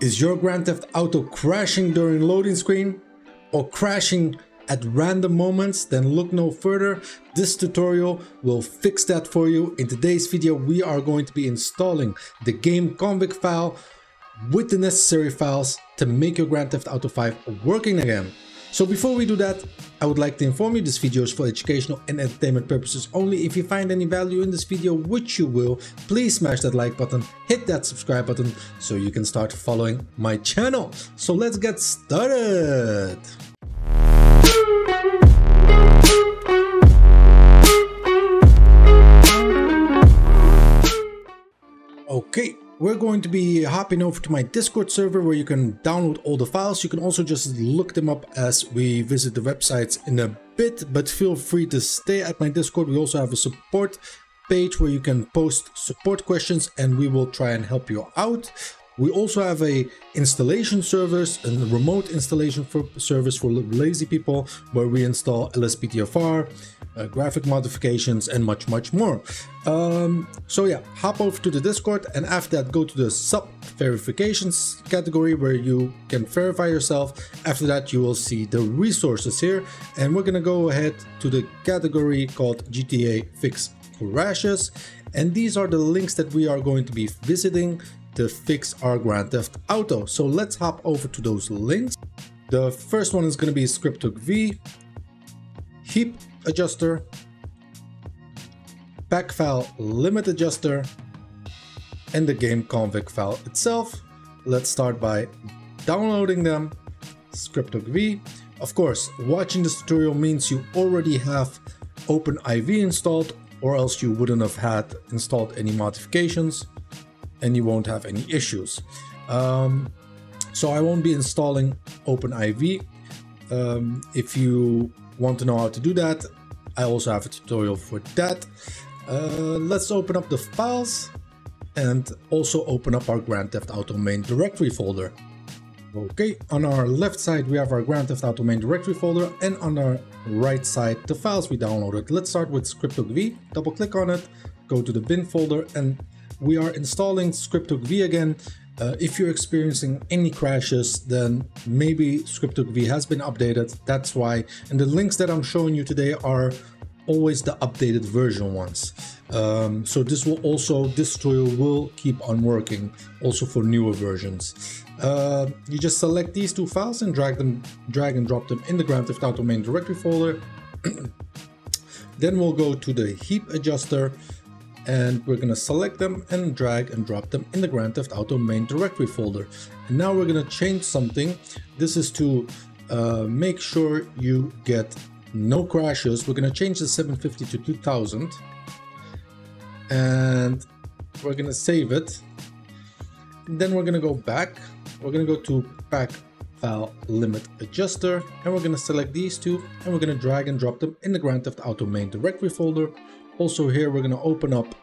Is your Grand Theft Auto crashing during loading screen or crashing at random moments? Then look no further. This tutorial will fix that for you. In today's video, we are going to be installing the game config file with the necessary files to make your Grand Theft Auto 5 working again. So before we do that, I would like to inform you this video is for educational and entertainment purposes only. If you find any value in this video, which you will, please smash that like button, hit that subscribe button so you can start following my channel. So let's get started. Okay, we're going to be hopping over to my Discord server where you can download all the files. You can also just look them up as we visit the websites in a bit, but feel free to stay at my Discord. We also have a support page where you can post support questions and we will try and help you out. We also have a installation service, a remote installation for service for lazy people where we install LSPDFR, uh, graphic modifications and much much more. Um, so yeah, hop over to the Discord and after that go to the sub verifications category where you can verify yourself. After that you will see the resources here and we're gonna go ahead to the category called GTA Fix Crashes and these are the links that we are going to be visiting to fix our Grand Theft Auto. So let's hop over to those links. The first one is going to be Script-hook-V, heap adjuster, pack file limit adjuster, and the game config file itself. Let's start by downloading them. Script-hook-V. Of course, watching this tutorial means you already have OpenIV installed or else you wouldn't have had installed any modifications and you won't have any issues. Um, so I won't be installing OpenIV. Um, if you want to know how to do that, I also have a tutorial for that. Uh, let's open up the files and also open up our Grand Theft Auto main directory folder. Okay, on our left side we have our Grand Theft Auto main directory folder and on our right side the files we downloaded. Let's start with Script-hook-V, double click on it, go to the bin folder and we are installing Script-hook-V again. Uh, if you're experiencing any crashes, then maybe Script-hook-V has been updated. That's why. And the links that I'm showing you today are always the updated version ones. Um, so this will also, this tutorial will keep on working also for newer versions. Uh, you just select these two files and drag them, drag and drop them in the Grand Theft Auto main directory folder. then we'll go to the heap adjuster and we're gonna select them and drag and drop them in the Grand Theft Auto main directory folder. And now we're gonna change something. This is to uh, make sure you get no crashes. We're gonna change the 750 to 2000 and we're gonna save it. then we're gonna go back. We're gonna go to pack file limit adjuster and we're gonna select these two and we're gonna drag and drop them in the Grand Theft Auto main directory folder also here we're going to open up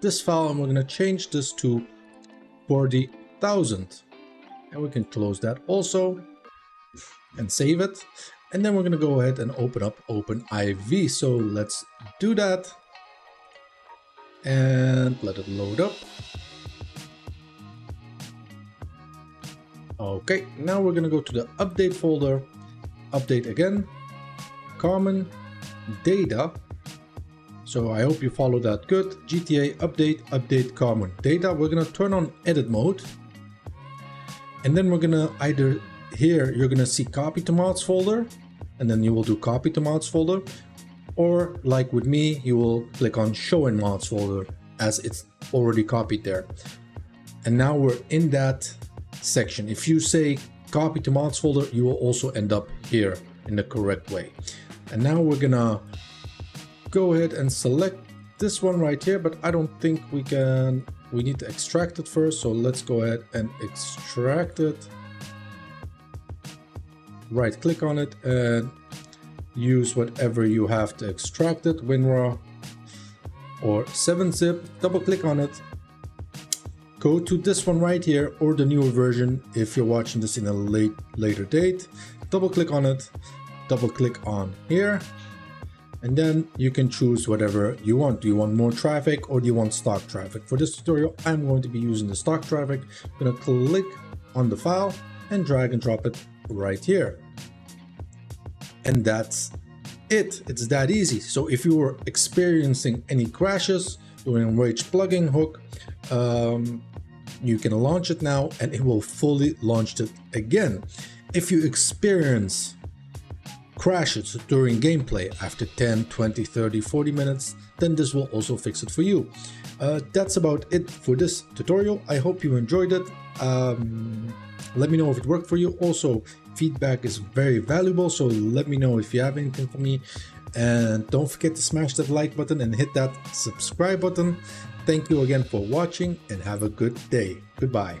this file and we're going to change this to 40,000 and we can close that also and save it. And then we're going to go ahead and open up OpenIV. So let's do that. And let it load up. Okay now we're going to go to the update folder. Update again. common data so I hope you follow that good. GTA update, update common data. We're gonna turn on edit mode. And then we're gonna either here, you're gonna see copy to mods folder and then you will do copy to mods folder. Or like with me, you will click on show in mods folder as it's already copied there. And now we're in that section. If you say copy to mods folder, you will also end up here in the correct way. And now we're gonna go ahead and select this one right here, but I don't think we can, we need to extract it first. So let's go ahead and extract it. Right click on it and use whatever you have to extract it, WinRAR or 7-zip, double click on it. Go to this one right here or the newer version if you're watching this in a late later date. Double click on it, double click on here and then you can choose whatever you want. Do you want more traffic or do you want stock traffic? For this tutorial, I'm going to be using the stock traffic. I'm gonna click on the file and drag and drop it right here. And that's it. It's that easy. So if you were experiencing any crashes during Rage plugin hook, um, you can launch it now and it will fully launch it again. If you experience crashes during gameplay after 10, 20, 30, 40 minutes, then this will also fix it for you. Uh, that's about it for this tutorial. I hope you enjoyed it. Um, let me know if it worked for you. Also, feedback is very valuable, so let me know if you have anything for me. And don't forget to smash that like button and hit that subscribe button. Thank you again for watching and have a good day. Goodbye.